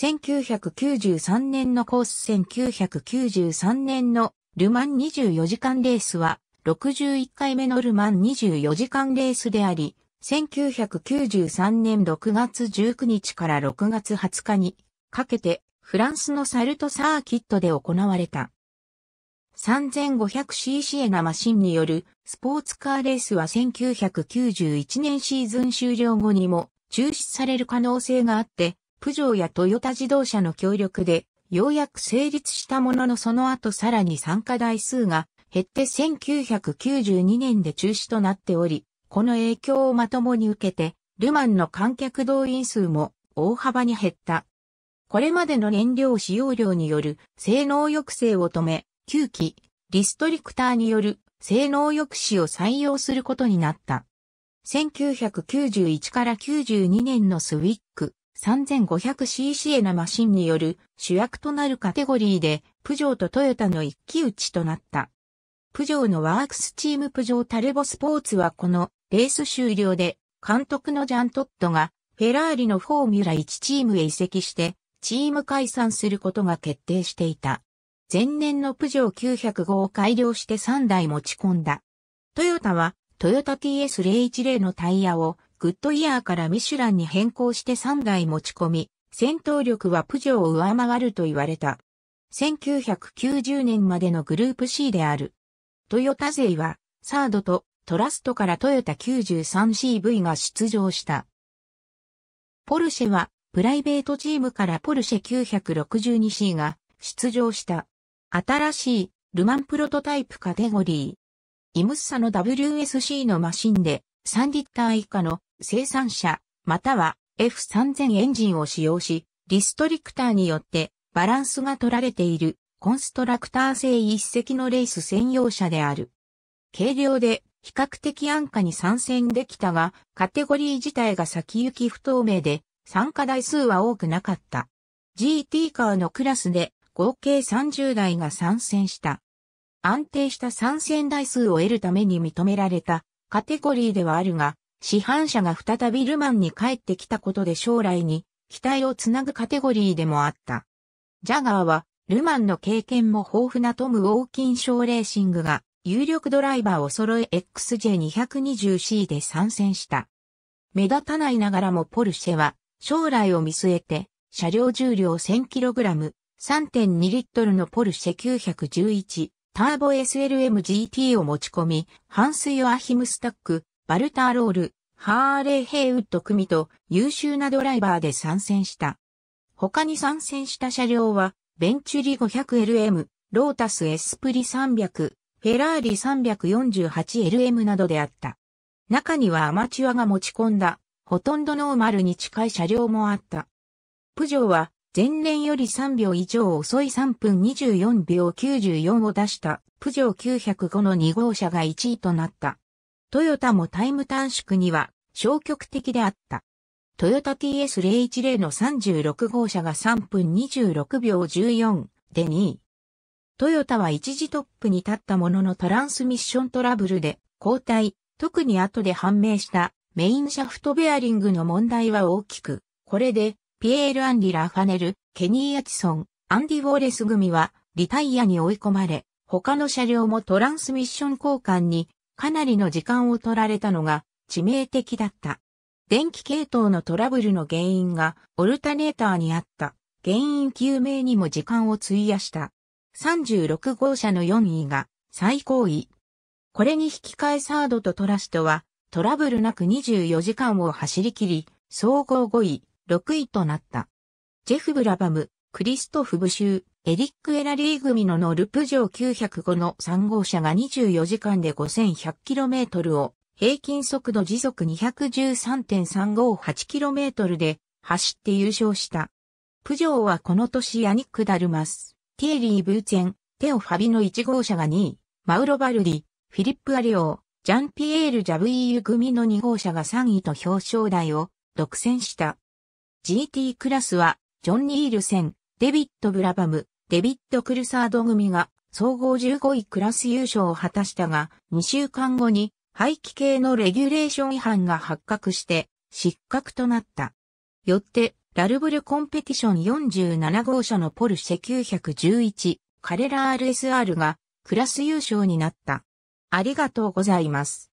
1993年のコース1993年のルマン24時間レースは61回目のルマン24時間レースであり、1993年6月19日から6月20日にかけてフランスのサルトサーキットで行われた。3500cc なマシンによるスポーツカーレースは1991年シーズン終了後にも中止される可能性があって、プジョーやトヨタ自動車の協力でようやく成立したもののその後さらに参加台数が減って1992年で中止となっており、この影響をまともに受けて、ルマンの観客動員数も大幅に減った。これまでの燃料使用量による性能抑制を止め、9機、リストリクターによる性能抑止を採用することになった。1991から92年のスウィック 3500cc なマシンによる主役となるカテゴリーで、プジョーとトヨタの一騎打ちとなった。プジョーのワークスチームプジョータルボスポーツはこのレース終了で、監督のジャントットがフェラーリのフォーミュラ1チームへ移籍して、チーム解散することが決定していた。前年のプジョー905を改良して3台持ち込んだ。トヨタはトヨタ TS010 のタイヤをグッドイヤーからミシュランに変更して3台持ち込み、戦闘力はプジョーを上回ると言われた。1990年までのグループ C である。トヨタ勢は、サードとトラストからトヨタ 93CV が出場した。ポルシェは、プライベートチームからポルシェ 962C が出場した。新しいルマンプロトタイプカテゴリー。イムッサの WSC のマシンで3リッター以下の生産者または F3000 エンジンを使用し、リストリクターによってバランスが取られているコンストラクター製一隻のレース専用車である。軽量で比較的安価に参戦できたが、カテゴリー自体が先行き不透明で参加台数は多くなかった。GT カーのクラスで合計30台が参戦した。安定した参戦台数を得るために認められたカテゴリーではあるが、市販車が再びルマンに帰ってきたことで将来に期待をつなぐカテゴリーでもあった。ジャガーはルマンの経験も豊富なトム・ウォーキンショーレーシングが有力ドライバーを揃え XJ220C で参戦した。目立たないながらもポルシェは将来を見据えて車両重量 1000kg 3.2リットルのポルシェ911ターボ SLM GT を持ち込み、ハンス・ヨアヒムスタック、バルターロール、ハーレー・ヘイウッド組と優秀なドライバーで参戦した。他に参戦した車両は、ベンチュリ 500LM、ロータス・エスプリ300、フェラーリ 348LM などであった。中にはアマチュアが持ち込んだ、ほとんどノーマルに近い車両もあった。プジョーは前年より3秒以上遅い3分24秒94を出したプジョー905の2号車が1位となった。トヨタもタイム短縮には消極的であった。トヨタ TS010 の36号車が3分26秒14で2位。トヨタは一時トップに立ったもののトランスミッショントラブルで後退、特に後で判明したメインシャフトベアリングの問題は大きく、これでピエール・アンリ・ラファネル、ケニー・アチソン、アンディ・ウォーレス組はリタイアに追い込まれ、他の車両もトランスミッション交換にかなりの時間を取られたのが致命的だった。電気系統のトラブルの原因がオルタネーターにあった原因究明にも時間を費やした。36号車の4位が最高位。これに引き換えサードとトラストはトラブルなく24時間を走り切り、総合5位、6位となった。ジェフ・ブラバム、クリストフ・ブシュー、エリック・エラリー組の乗るプジョー905の3号車が24時間で 5100km を平均速度時速 213.358km で走って優勝した。プジョーはこの年ヤニック・ダルマス、ティエリー・ブーツェン、テオ・ファビの1号車が2位、マウロ・バルディ、フィリップ・アリオー、ジャンピエール・ジャブイーユ組の2号車が3位と表彰台を独占した。GT クラスは、ジョン・ニールセン、デビッド・ブラバム、デビッド・クルサード組が総合15位クラス優勝を果たしたが、2週間後に排気系のレギュレーション違反が発覚して失格となった。よって、ラルブルコンペティション47号車のポルシェ911カレラ RSR がクラス優勝になった。ありがとうございます。